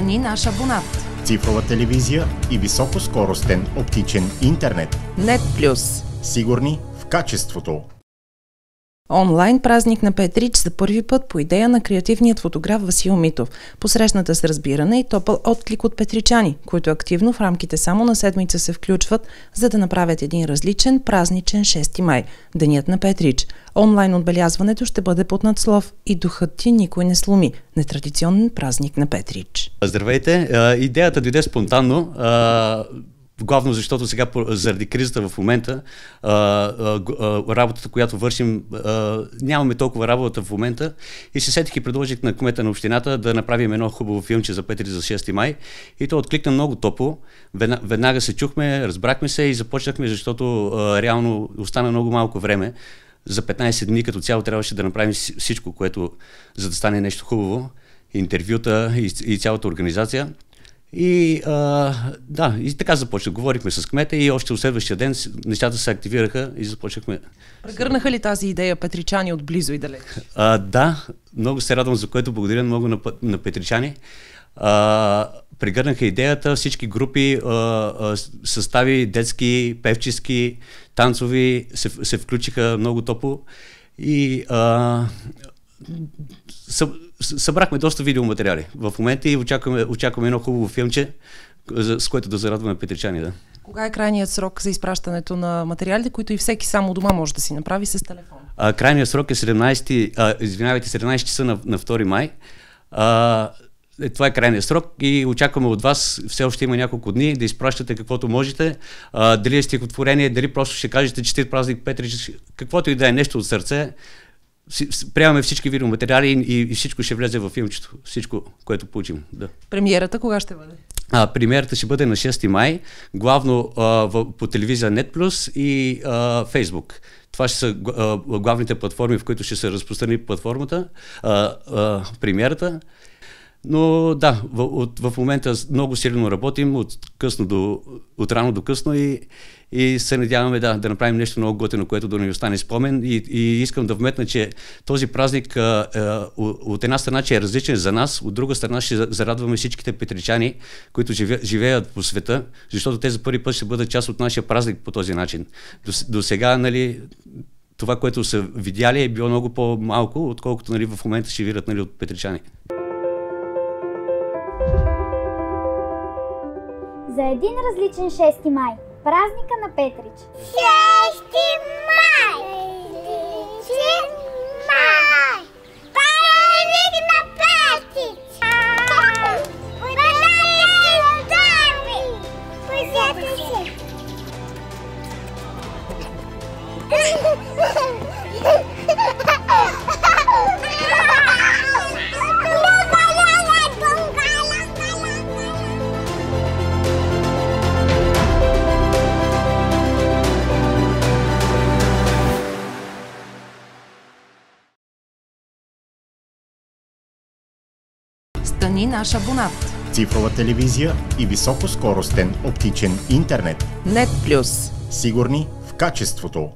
Стани наш абонат. Цифрова телевизия и високоскоростен оптичен интернет. Нет Плюс. Сигурни в качеството. Онлайн празник на Петрич за първи път по идея на креативният фотограф Васил Митов. Посрещната с разбиране и топъл отклик от петричани, които активно в рамките само на седмица се включват, за да направят един различен празничен 6 май, Денят на Петрич. Онлайн отбелязването ще бъде под надслов и духът ти никой не сломи. Нетрадиционен празник на Петрич. Здравейте! Идеята дойде спонтанно главно защото сега заради кризата в момента а, а, работата, която вършим, а, нямаме толкова работа в момента и се сетих и предложих на кмета на общината да направим едно хубаво филмче за Петри за 6 май и то откликна много топло. Веднага, веднага се чухме, разбрахме се и започнахме, защото а, реално остана много малко време. За 15 дни като цяло трябваше да направим всичко, което за да стане нещо хубаво. Интервюта и, и цялата организация. И а, да, и така започна. Говорихме с кмета и още в следващия ден нещата се активираха и започнахме. Прегърнаха ли тази идея петричани отблизо и далеч? А, да, много се радвам, за което благодаря много на, на петричани. А, прегърнаха идеята, всички групи, а, а, състави, детски, певчески, танцови се, се включиха много топло и а, събрахме доста видеоматериали в момента и очакваме, очакваме едно хубаво филмче, с което да зарадваме петричани. Да. Кога е крайният срок за изпращането на материалите, които и всеки само дома може да си направи с телефон? А, крайният срок е 17, а, извинявайте, 17 часа на, на 2 май. А, е, това е крайният срок и очакваме от вас, все още има няколко дни, да изпращате каквото можете. А, дали е стихотворение, дали просто ще кажете, че празник Петрич, каквото и да е нещо от сърце, приемаме всички видеоматериали и, и всичко ще влезе в филмчето. Всичко, което получим. Да. Премиерата кога ще бъде? А, премиерата ще бъде на 6 май, главно а, в, по телевизия NetPlus и а, Facebook. Това ще са а, главните платформи, в които ще се разпространи платформата, а, а, премиерата. Но да, в, от, в момента много силно работим от, късно до, от рано до късно и, и се надяваме да, да направим нещо много готино, което да ни остане спомен. И, и искам да вметна, че този празник а, а, от една страна, че е различен за нас, от друга страна ще зарадваме всичките петричани, които живе, живеят по света, защото те за първи път ще бъдат част от нашия празник по този начин. До, до сега, нали, това, което са видяли е било много по-малко, отколкото нали, в момента ще видят нали, от петричани. За един различен 6 май – празника на Петрич. 6 май! 6 май! Стани наш абонат. Цифрова телевизия и високоскоростен оптичен интернет. Нет Плюс. Сигурни в качеството.